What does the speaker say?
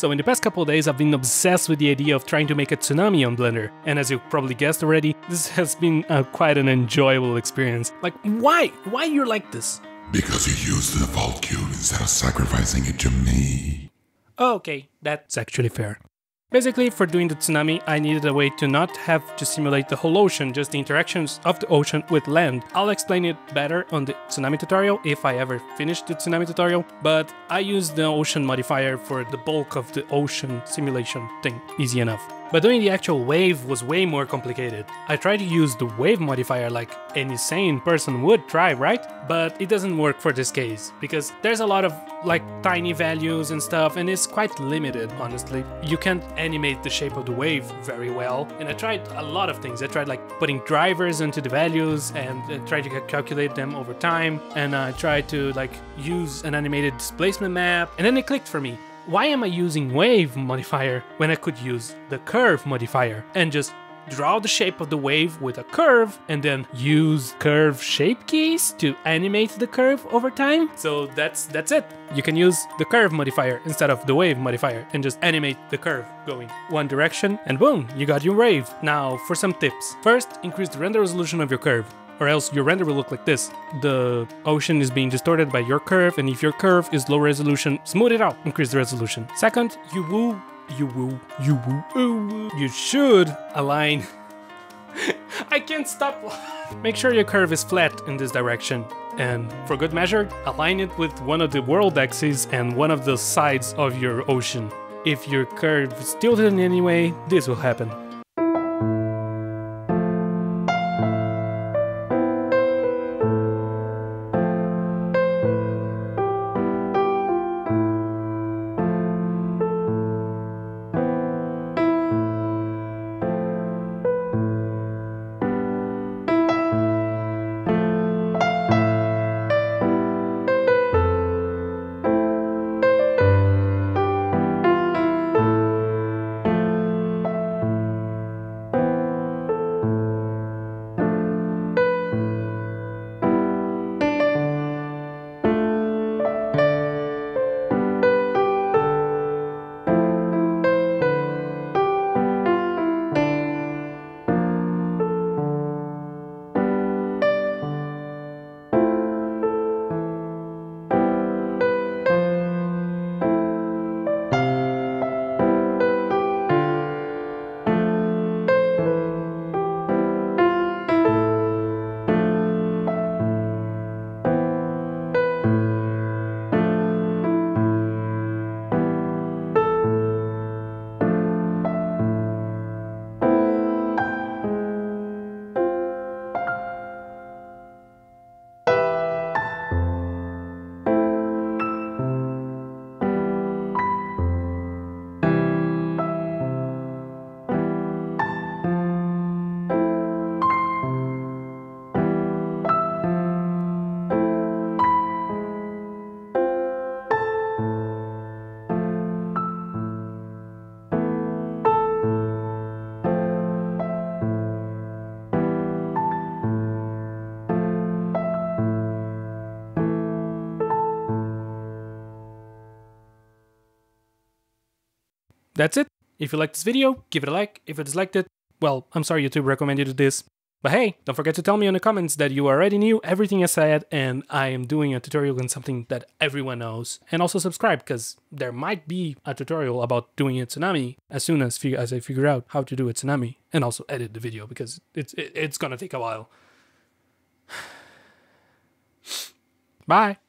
So in the past couple of days I've been obsessed with the idea of trying to make a tsunami on Blender, and as you probably guessed already, this has been uh, quite an enjoyable experience. Like, why? Why you're like this? Because you used the default cube instead of sacrificing it to me. Okay, that's actually fair. Basically, for doing the tsunami, I needed a way to not have to simulate the whole ocean, just the interactions of the ocean with land. I'll explain it better on the tsunami tutorial, if I ever finish the tsunami tutorial, but I use the ocean modifier for the bulk of the ocean simulation thing, easy enough. But doing the actual wave was way more complicated. I tried to use the wave modifier like any sane person would try, right? But it doesn't work for this case, because there's a lot of like tiny values and stuff, and it's quite limited, honestly. You can't animate the shape of the wave very well, and I tried a lot of things. I tried like putting drivers into the values and uh, tried to calculate them over time, and I tried to like use an animated displacement map, and then it clicked for me why am I using wave modifier when I could use the curve modifier and just draw the shape of the wave with a curve and then use curve shape keys to animate the curve over time. So that's that's it. You can use the curve modifier instead of the wave modifier and just animate the curve going one direction and boom, you got your wave. Now for some tips. First, increase the render resolution of your curve or else your render will look like this. The ocean is being distorted by your curve, and if your curve is low resolution, smooth it out, increase the resolution. Second, you woo, you woo, you ooh, you should align. I can't stop. Make sure your curve is flat in this direction. And for good measure, align it with one of the world axes and one of the sides of your ocean. If your curve is tilted in any way, this will happen. That's it. If you liked this video, give it a like. If you disliked it, well, I'm sorry YouTube recommended this. But hey, don't forget to tell me in the comments that you already knew everything I said and I am doing a tutorial on something that everyone knows. And also subscribe because there might be a tutorial about doing a tsunami as soon as, as I figure out how to do a tsunami and also edit the video because it's, it, it's gonna take a while. Bye!